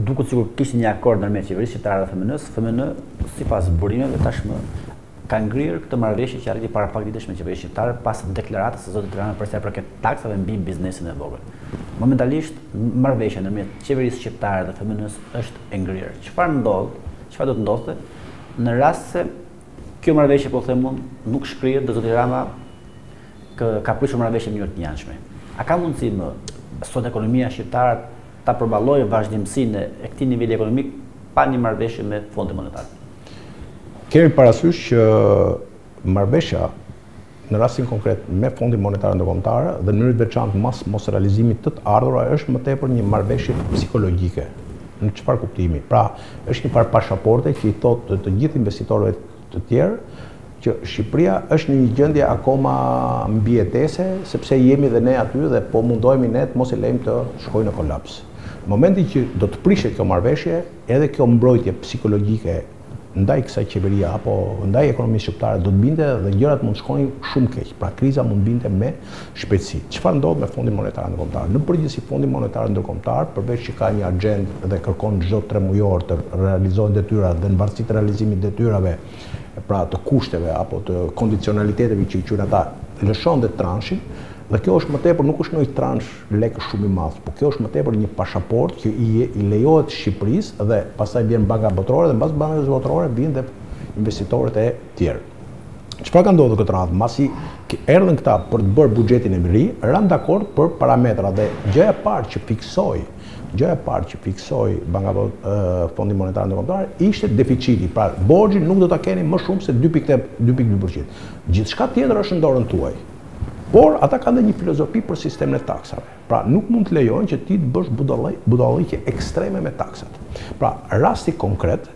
Duket sikur kishte një akord ndërmjet qeverisë shqiptare dhe FMN-së, FMN sipas burimeve tashmë ka ngrirë këtë marrëveshje që arriti para pak ditësh me qeverinë shqiptare pas deklaratës së zotit Rama për sa i përket taksave mbi biznesin e vogël. Momentalisht marrëveshja ndërmjet qeverisë shqiptare dhe FMN-së është e ngrirë. Çfarë ndodh? Çfarë do të ndodhte në rast se kjo marrëveshje po them unë nuk shkrihet dhe zoti Rama ka prishur marrëveshjen në mënyrë të njëanshme. A ka mundësi më sot ekonomia shqiptare ta përballojë vazhdimësinë e këtij niveli ekonomik pa një marrëveshje me Fondin Monetar? Kemi parasysh që marrëveshja në rastin konkret me Fondin Monetar Ndërkombëtar dhe në mënyrë të veçantë mas mosrealizimit të të ardhura është më tepër një marrëveshje psikologjike. Në çfarë kuptimi? Pra, është një farë pashaporte që i thotë të gjithë investitorëve të tjerë, që Shqipëria është në një gjendje akoma mbijetese, sepse jemi dhe ne aty dhe po mundohemi ne të mos e lejmë të shkojë në kolaps. Në momentin që do të prishet kjo marrëveshje, edhe kjo mbrojtje psikologjike ndaj kësaj qeverie apo ndaj ekonomisë shqiptare do të binte dhe gjërat mund të shkojnë shumë keq. Pra kriza mund të binte me shpejtësi. Çfarë ndodh me Fondin Monetar Ndërkombëtar? Në përgjithësi Fondi Monetar Ndërkombëtar, përveç që ka një axhendë dhe kërkon çdo tremujor të realizohen detyrat dhe në varësi të realizimit të detyrave, pra të kushteve apo të kondicionaliteteve që i quajnë ata, lëshon dhe transhin, dhe kjo është më tepër nuk është ndonjë transh lekësh shumë i madh, por kjo është më tepër një pashaportë që i i lejohet Shqipërisë dhe pastaj vjen Banka Botërore dhe mbas Bankës Botërore vijnë dhe investitorët e tjerë. Çfarë ka ndodhur këtë radhë? Masi erdhën këta për të bërë buxhetin e ri, ranë dakord për parametrat dhe gjëja e parë që fiksoi, gjëja e parë që fiksoi Banka e Fondi Monetar Ndërkombëtar ishte deficiti. Pra, borxhin nuk do ta keni më shumë se 2.2%. Gjithçka tjetër është në dorën tuaj. Por ata kanë dhe një filozofi për sistemin e taksave. Pra, nuk mund të lejojnë që ti të bësh budalliqe ekstreme me taksat. Pra, rasti konkret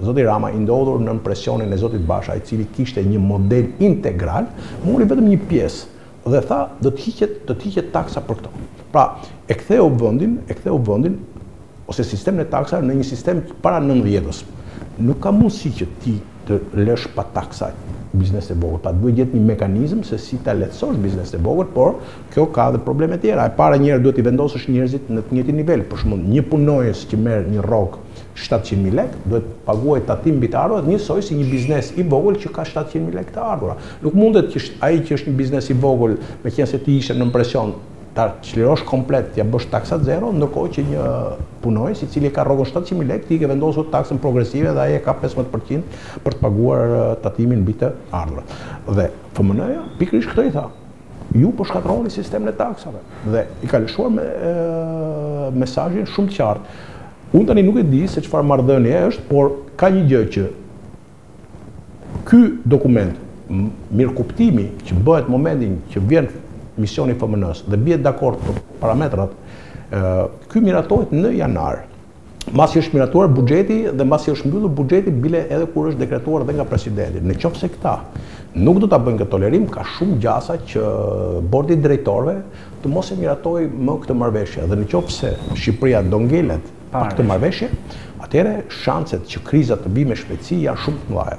zoti Rama i ndodhur nën presionin e zotit Basha i cili kishte një model integral, mori vetëm një pjesë dhe tha do të hiqet do të hiqet taksa për këto. Pra, e ktheu vendin, e ktheu vendin ose sistemin e taksave në një sistem para 90-s. Nuk ka mundësi që ti të lësh pa taksa biznesin e vogël. Pra duhet gjetë një mekanizëm se si ta lehtësosh biznesin e vogël, por kjo ka edhe probleme tjera. E para njëherë duhet t'i vendosësh njerëzit në të njëjtin nivel. Për shembull, një punonjës që merr një rrogë shtatëqind mijë lekë, duhet paguajë tatim mbi të ardhurat njësoj si një biznes i vogël që ka shtatëqind mijë lekë të ardhura. Nuk mundet që ai që është një biznes i vogël, meqenëse ti ishe nën presion, Ta çlirosh komplet, t'ia bësh taksat zero, ndërkohë që një punonjës i cili e ka rrogën shtatëqind mijë lekë, ti i ke vendosur taksën progresive dhe ai e ka pesëmbëdhjetë për qind për të paguar tatimin mbi të ardhurat. Dhe FMN-ja pikërisht këtë i tha, ju po shkatërroni sistemin e taksave dhe i ka lëshuar mesazhin shumë të qartë. Unë tani nuk e di se çfarë marrëdhënie është, por ka një gjë që Ky dokument, mirëkuptimi që bëhet momentin që vjen misioni i FMN-së dhe bihet dakord për parametrat, ky miratohet në janar. Masi është miratuar buxheti dhe masi është mbyllur buxheti bile edhe kur është dekretuar dhe nga presidenti. Në qoftë se këta nuk do ta bëjnë këtë tolerim, ka shumë gjasa që Bordi i Drejtorëve të mos e miratojë më këtë marrëveshje dhe në qoftë se Shqipëria do ngelet pa këtë marrëveshje, atëherë shanset që kriza të vijë me shpejtësi janë shumë të mëdha.